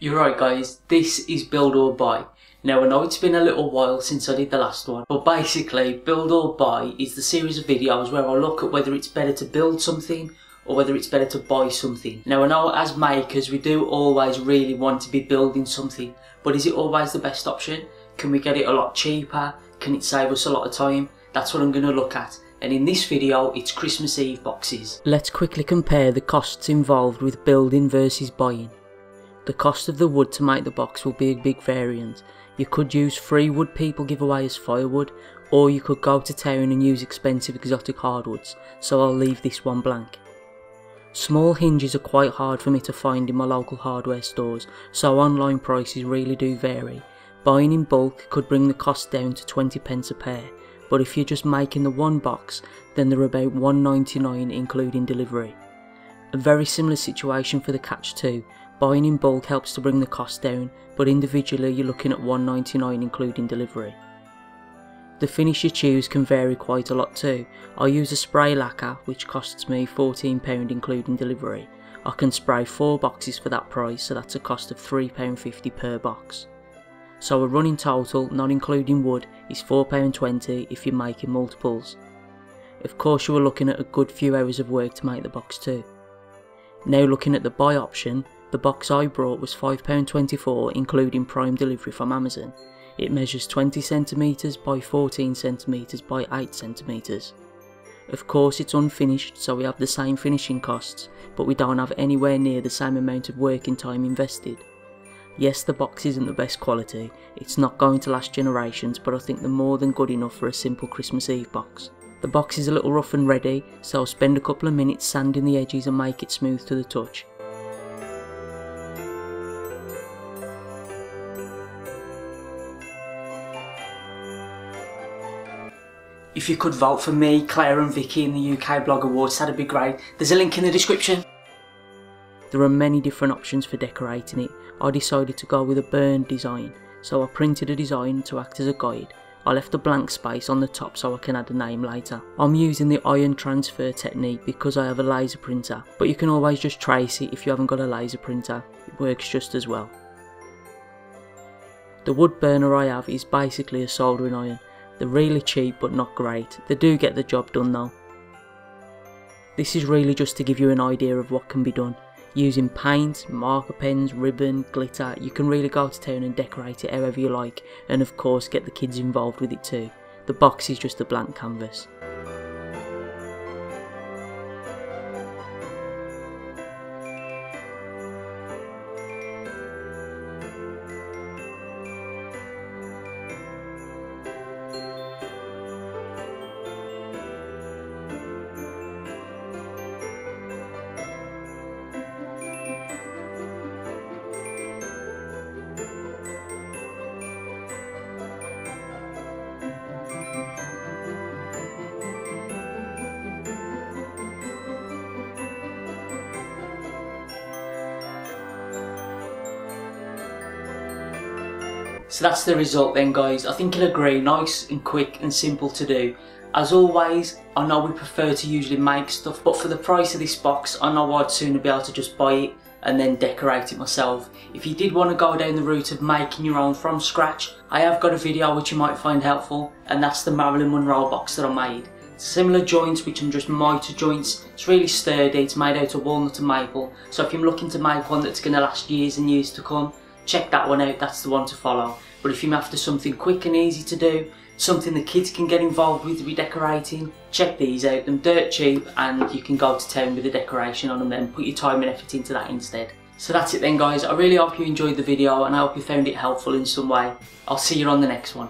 You're right guys, this is Build or Buy. Now I know it's been a little while since I did the last one, but basically Build or Buy is the series of videos where I look at whether it's better to build something or whether it's better to buy something. Now I know as makers we do always really want to be building something, but is it always the best option? Can we get it a lot cheaper? Can it save us a lot of time? That's what I'm going to look at. And in this video, it's Christmas Eve boxes. Let's quickly compare the costs involved with building versus buying. The cost of the wood to make the box will be a big variant. You could use free wood people give away as firewood, or you could go to town and use expensive exotic hardwoods, so I'll leave this one blank. Small hinges are quite hard for me to find in my local hardware stores, so online prices really do vary. Buying in bulk could bring the cost down to 20 pence a pair, but if you're just making the one box, then they're about 1.99 including delivery. A very similar situation for the Catch 2, Buying in bulk helps to bring the cost down, but individually you're looking at $1.99 including delivery. The finish you choose can vary quite a lot too. I use a spray lacquer which costs me £14 including delivery. I can spray 4 boxes for that price so that's a cost of £3.50 per box. So a running total, not including wood, is £4.20 if you're making multiples. Of course you are looking at a good few hours of work to make the box too. Now looking at the buy option, the box I brought was £5.24 including prime delivery from Amazon. It measures 20cm by 14cm by 8cm. Of course it's unfinished so we have the same finishing costs but we don't have anywhere near the same amount of working time invested. Yes the box isn't the best quality, it's not going to last generations but I think they're more than good enough for a simple Christmas Eve box. The box is a little rough and ready so I'll spend a couple of minutes sanding the edges and make it smooth to the touch. If you could vote for me, Claire and Vikkie in the UK Blog Awards, that'd be great. There's a link in the description. There are many different options for decorating it. I decided to go with a burned design, so I printed a design to act as a guide. I left a blank space on the top so I can add a name later. I'm using the iron transfer technique because I have a laser printer, but you can always just trace it if you haven't got a laser printer. It works just as well. The wood burner I have is basically a soldering iron. They're really cheap but not great. They do get the job done though. This is really just to give you an idea of what can be done. Using paint, marker pens, ribbon, glitter, you can really go to town and decorate it however you like and of course get the kids involved with it too. The box is just a blank canvas. So that's the result then guys. I think you'll agree, nice and quick and simple to do. As always, I know we prefer to usually make stuff, but for the price of this box, I know I'd sooner be able to just buy it and then decorate it myself. If you did want to go down the route of making your own from scratch, I have got a video which you might find helpful, and that's the Marilyn Monroe box that I made. Similar joints, which are just mitre joints. It's really sturdy, it's made out of walnut and maple, so if you're looking to make one that's going to last years and years to come, check that one out, that's the one to follow. But if you're after something quick and easy to do, something the kids can get involved with redecorating, check these out, they're dirt cheap and you can go to town with the decoration on them then, put your time and effort into that instead. So that's it then guys, I really hope you enjoyed the video and I hope you found it helpful in some way. I'll see you on the next one.